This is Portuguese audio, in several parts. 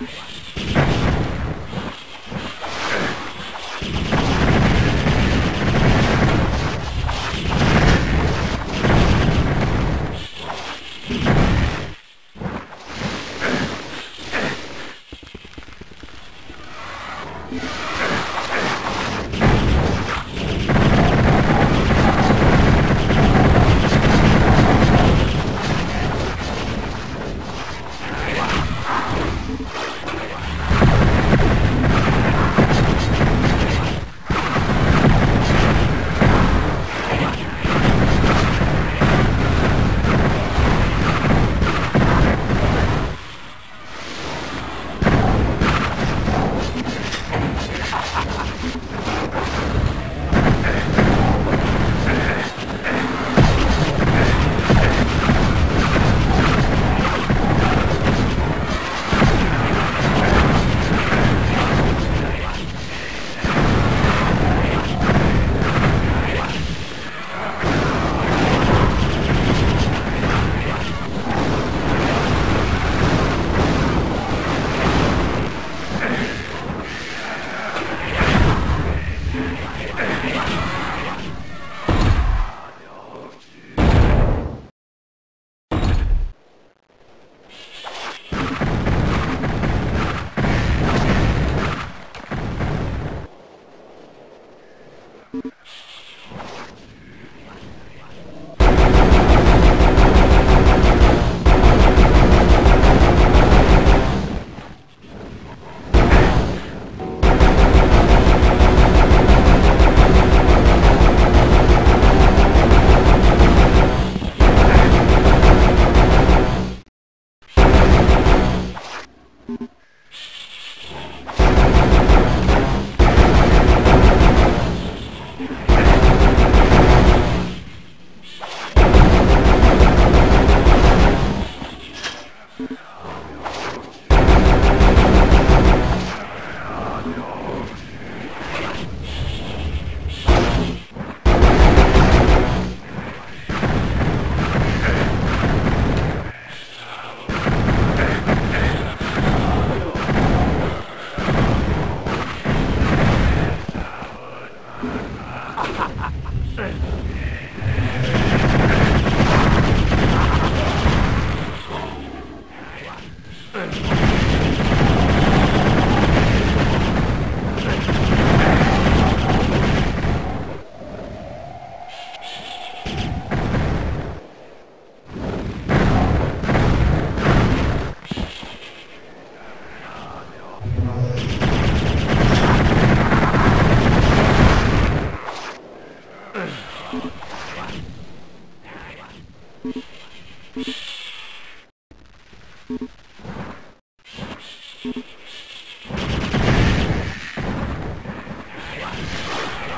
Música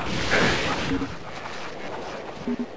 Thank you.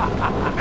ha ha ha